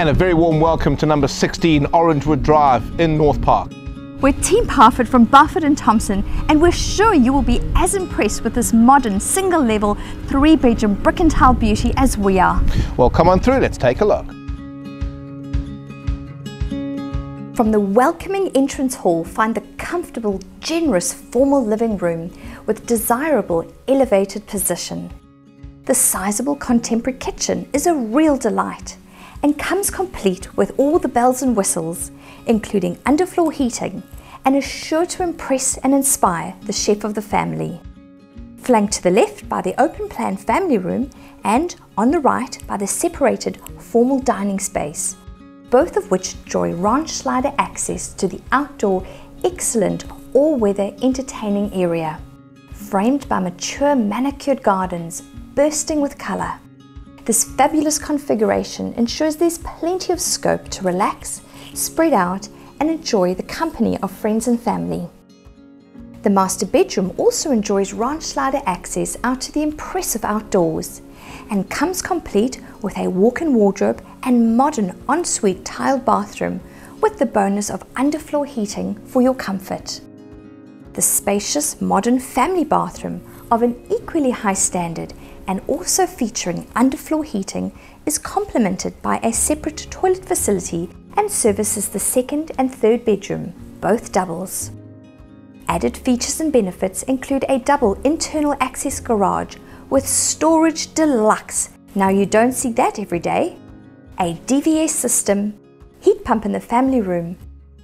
And a very warm welcome to number 16 Orangewood Drive in North Park. We're Team Parfitt from Barfoot and Thompson, and we're sure you will be as impressed with this modern single level, three bedroom brick and tile beauty as we are. Well, come on through, let's take a look. From the welcoming entrance hall, find the comfortable, generous formal living room with desirable elevated position. The sizable contemporary kitchen is a real delight and comes complete with all the bells and whistles, including underfloor heating, and is sure to impress and inspire the chef of the family. Flanked to the left by the open plan family room and on the right by the separated formal dining space, both of which enjoy ranch slider access to the outdoor, excellent all-weather entertaining area. Framed by mature manicured gardens bursting with colour, this fabulous configuration ensures there's plenty of scope to relax, spread out and enjoy the company of friends and family. The master bedroom also enjoys ranch slider access out to the impressive outdoors and comes complete with a walk-in wardrobe and modern ensuite tiled bathroom with the bonus of underfloor heating for your comfort. The spacious modern family bathroom of an equally high standard and also featuring underfloor heating is complemented by a separate toilet facility and services the second and third bedroom, both doubles. Added features and benefits include a double internal access garage with storage deluxe. Now you don't see that every day. A DVS system, heat pump in the family room,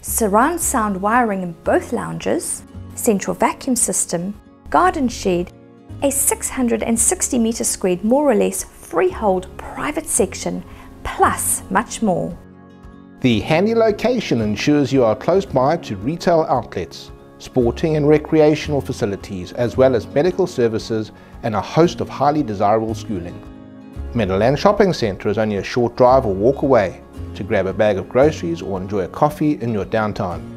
surround sound wiring in both lounges, central vacuum system, garden shed a 660 metre squared more or less freehold private section, plus much more. The handy location ensures you are close by to retail outlets, sporting and recreational facilities, as well as medical services and a host of highly desirable schooling. Meadowland Shopping Centre is only a short drive or walk away to grab a bag of groceries or enjoy a coffee in your downtown.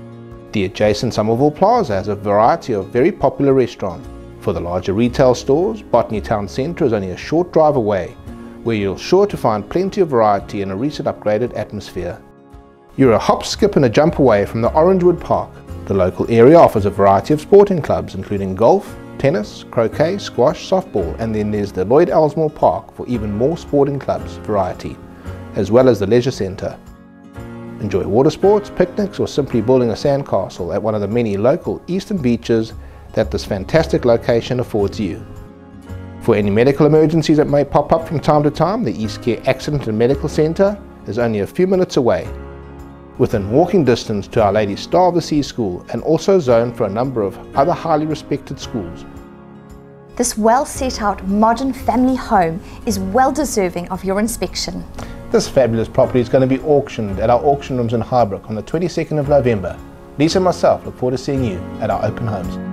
The adjacent Somerville Plaza has a variety of very popular restaurants for the larger retail stores, Botany Town Centre is only a short drive away, where you're sure to find plenty of variety in a recent upgraded atmosphere. You're a hop, skip and a jump away from the Orangewood Park. The local area offers a variety of sporting clubs including golf, tennis, croquet, squash, softball and then there's the Lloyd Elsmore Park for even more sporting clubs variety, as well as the leisure centre. Enjoy water sports, picnics or simply building a sandcastle at one of the many local eastern beaches that this fantastic location affords you. For any medical emergencies that may pop up from time to time, the East Care Accident and Medical Centre is only a few minutes away, within walking distance to Our Lady Star of the Sea School and also zoned for a number of other highly respected schools. This well set out modern family home is well deserving of your inspection. This fabulous property is going to be auctioned at our auction rooms in Highbrook on the 22nd of November. Lisa and myself look forward to seeing you at our open homes.